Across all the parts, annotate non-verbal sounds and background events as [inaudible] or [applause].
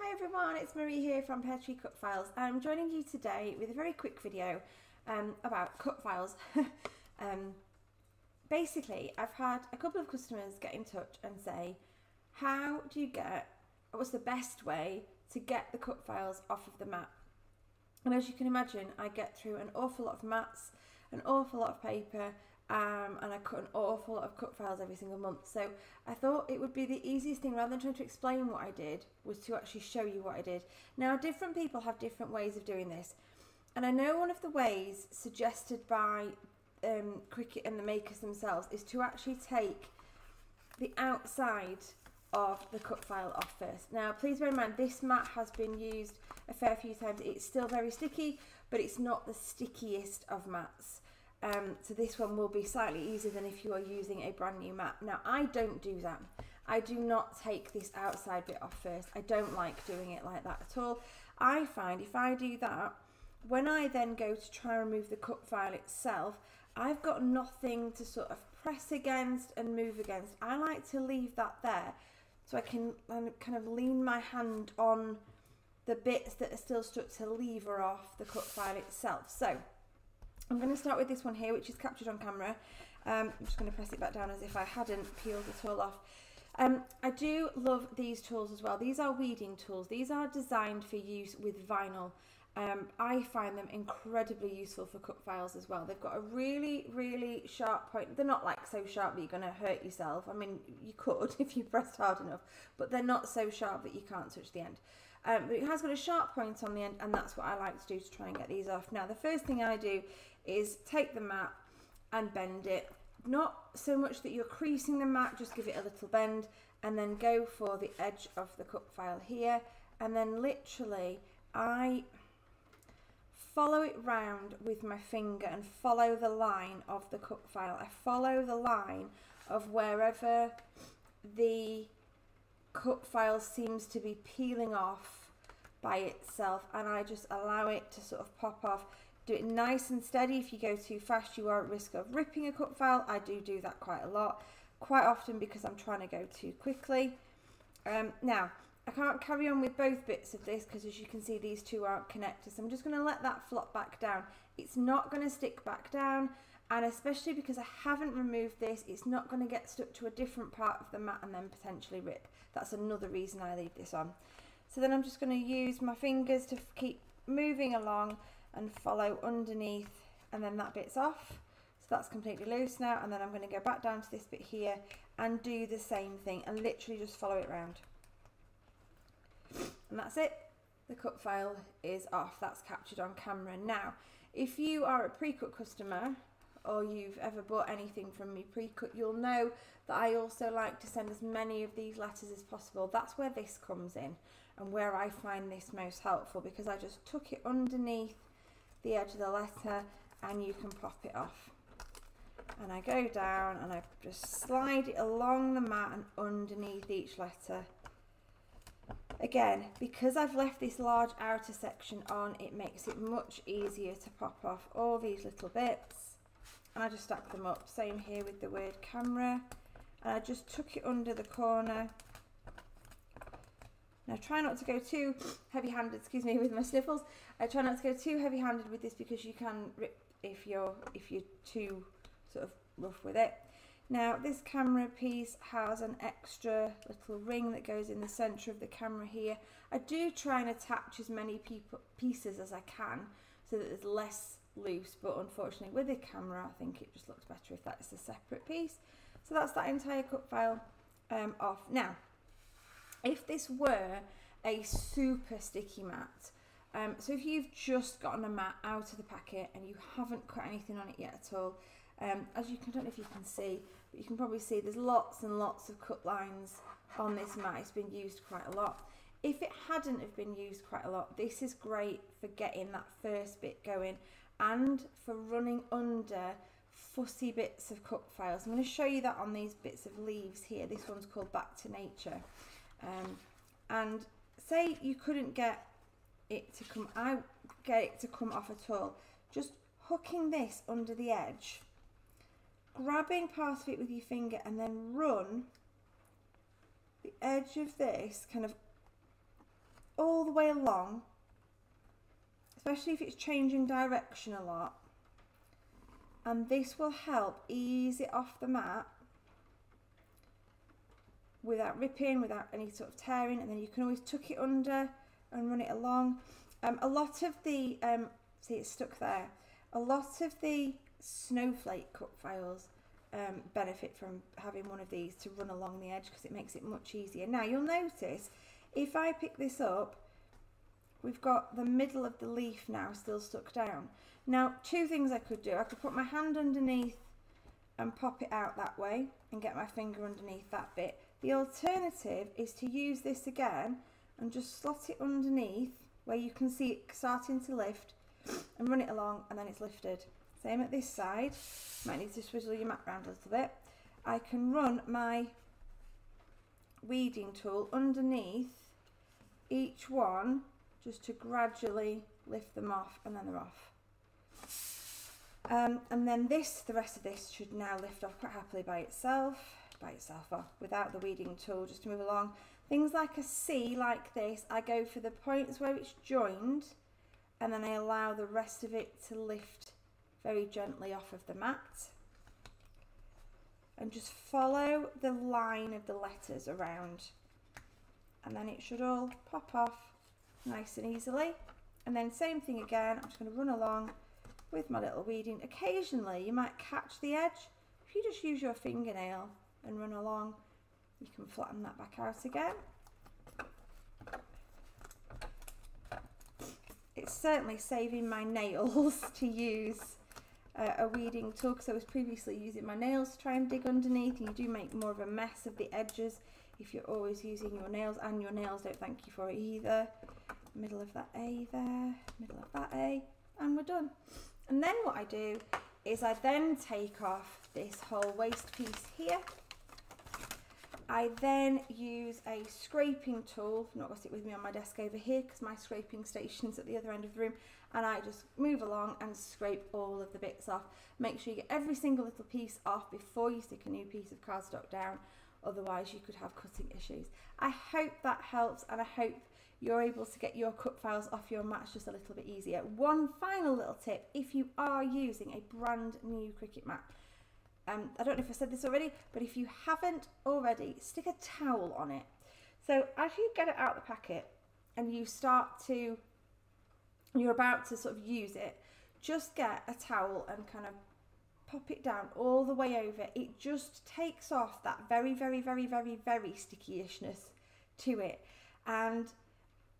Hi everyone, it's Marie here from Peartree Cutfiles. I'm joining you today with a very quick video um, about cut files. [laughs] um, basically, I've had a couple of customers get in touch and say, how do you get, what's the best way to get the cut files off of the mat? And as you can imagine, I get through an awful lot of mats, an awful lot of paper, um, and I cut an awful lot of cut files every single month. So I thought it would be the easiest thing, rather than trying to explain what I did, was to actually show you what I did. Now, different people have different ways of doing this. And I know one of the ways suggested by um, Cricut and the makers themselves is to actually take the outside of the cut file off first. Now, please bear in mind, this mat has been used a fair few times. It's still very sticky, but it's not the stickiest of mats. Um, so this one will be slightly easier than if you are using a brand new mat. Now I don't do that. I do not take this outside bit off first. I don't like doing it like that at all. I find if I do that, when I then go to try and remove the cut file itself, I've got nothing to sort of press against and move against. I like to leave that there so I can kind of lean my hand on the bits that are still stuck to lever off the cut file itself. So I'm going to start with this one here, which is captured on camera. Um, I'm just going to press it back down as if I hadn't peeled it all off. Um, I do love these tools as well. These are weeding tools. These are designed for use with vinyl. Um, I find them incredibly useful for cut files as well. They've got a really, really sharp point. They're not like so sharp that you're going to hurt yourself. I mean, you could [laughs] if you pressed hard enough, but they're not so sharp that you can't touch the end. Um, but it has got a sharp point on the end, and that's what I like to do to try and get these off. Now, the first thing I do is take the mat and bend it. Not so much that you're creasing the mat, just give it a little bend and then go for the edge of the cut file here. And then literally I follow it round with my finger and follow the line of the cut file. I follow the line of wherever the cut file seems to be peeling off by itself and I just allow it to sort of pop off do it nice and steady. If you go too fast, you are at risk of ripping a cut file. I do do that quite a lot, quite often because I'm trying to go too quickly. Um, now, I can't carry on with both bits of this because as you can see, these two aren't connected. So I'm just going to let that flop back down. It's not going to stick back down. And especially because I haven't removed this, it's not going to get stuck to a different part of the mat and then potentially rip. That's another reason I leave this on. So then I'm just going to use my fingers to keep moving along and follow underneath and then that bit's off. So that's completely loose now and then I'm going to go back down to this bit here and do the same thing and literally just follow it around. And that's it. The cut file is off. That's captured on camera. Now, if you are a pre-cut customer or you've ever bought anything from me pre-cut, you'll know that I also like to send as many of these letters as possible. That's where this comes in and where I find this most helpful because I just took it underneath the edge of the letter and you can pop it off. And I go down and I just slide it along the mat and underneath each letter. Again, because I've left this large outer section on, it makes it much easier to pop off all these little bits. And I just stack them up. Same here with the word camera. And I just tuck it under the corner now try not to go too heavy-handed, excuse me, with my sniffles. I try not to go too heavy-handed with this because you can rip if you're if you're too sort of rough with it. Now this camera piece has an extra little ring that goes in the centre of the camera here. I do try and attach as many pieces as I can so that there's less loose but unfortunately with the camera I think it just looks better if that's a separate piece. So that's that entire cut file um, off. Now if this were a super sticky mat, um, so if you've just gotten a mat out of the packet and you haven't cut anything on it yet at all, um, as you can, I don't know if you can see, but you can probably see there's lots and lots of cut lines on this mat. It's been used quite a lot. If it hadn't have been used quite a lot, this is great for getting that first bit going and for running under fussy bits of cut files. I'm going to show you that on these bits of leaves here. This one's called Back to Nature. Um, and say you couldn't get it to come out, get it to come off at all, just hooking this under the edge, grabbing part of it with your finger and then run the edge of this kind of all the way along, especially if it's changing direction a lot. And this will help ease it off the mat without ripping, without any sort of tearing. And then you can always tuck it under and run it along. Um, a lot of the, um, see it's stuck there, a lot of the snowflake cut files um, benefit from having one of these to run along the edge because it makes it much easier. Now you'll notice if I pick this up, we've got the middle of the leaf now still stuck down. Now two things I could do, I could put my hand underneath and pop it out that way and get my finger underneath that bit. The alternative is to use this again and just slot it underneath where you can see it starting to lift and run it along and then it's lifted. Same at this side. Might need to swizzle your mat around a little bit. I can run my weeding tool underneath each one just to gradually lift them off and then they're off. Um, and then this, the rest of this should now lift off quite happily by itself, by itself off, without the weeding tool, just to move along. Things like a C like this, I go for the points where it's joined and then I allow the rest of it to lift very gently off of the mat. And just follow the line of the letters around. And then it should all pop off nice and easily. And then same thing again I'm just going to run along with my little weeding. Occasionally you might catch the edge if you just use your fingernail and run along you can flatten that back out again it's certainly saving my nails [laughs] to use uh, a weeding tool because I was previously using my nails to try and dig underneath and you do make more of a mess of the edges if you're always using your nails and your nails don't thank you for it either. Middle of that A there, middle of that A and we're done. And then what I do is I then take off this whole waste piece here I then use a scraping tool, I've not got it with me on my desk over here because my scraping station's at the other end of the room and I just move along and scrape all of the bits off. Make sure you get every single little piece off before you stick a new piece of cardstock down otherwise you could have cutting issues. I hope that helps and I hope you're able to get your cut files off your mats just a little bit easier. One final little tip, if you are using a brand new Cricut mat, um, I don't know if I said this already, but if you haven't already, stick a towel on it. So as you get it out of the packet and you start to, you're about to sort of use it, just get a towel and kind of pop it down all the way over. It just takes off that very, very, very, very, very sticky-ishness to it. And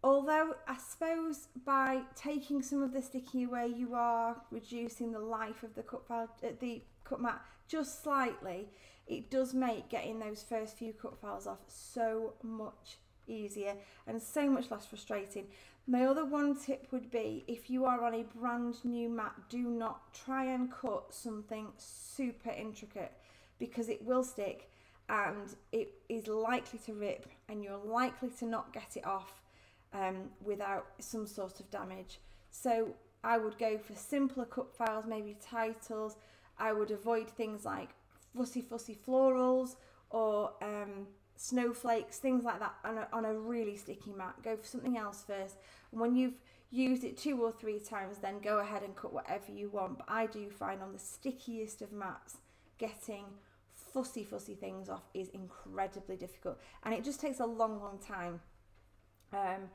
although I suppose by taking some of the sticky away, you are reducing the life of the cut uh, the cut mat just slightly, it does make getting those first few cut files off so much easier and so much less frustrating. My other one tip would be if you are on a brand new mat, do not try and cut something super intricate because it will stick and it is likely to rip and you're likely to not get it off um, without some sort of damage. So I would go for simpler cut files, maybe titles, I would avoid things like fussy fussy florals or um, snowflakes, things like that on a, on a really sticky mat. Go for something else first. And when you've used it two or three times, then go ahead and cut whatever you want. But I do find on the stickiest of mats, getting fussy fussy things off is incredibly difficult. And it just takes a long, long time. Um,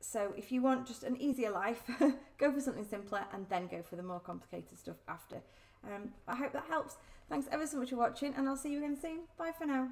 so if you want just an easier life, [laughs] go for something simpler and then go for the more complicated stuff after. Um, I hope that helps. Thanks ever so much for watching and I'll see you again soon. Bye for now.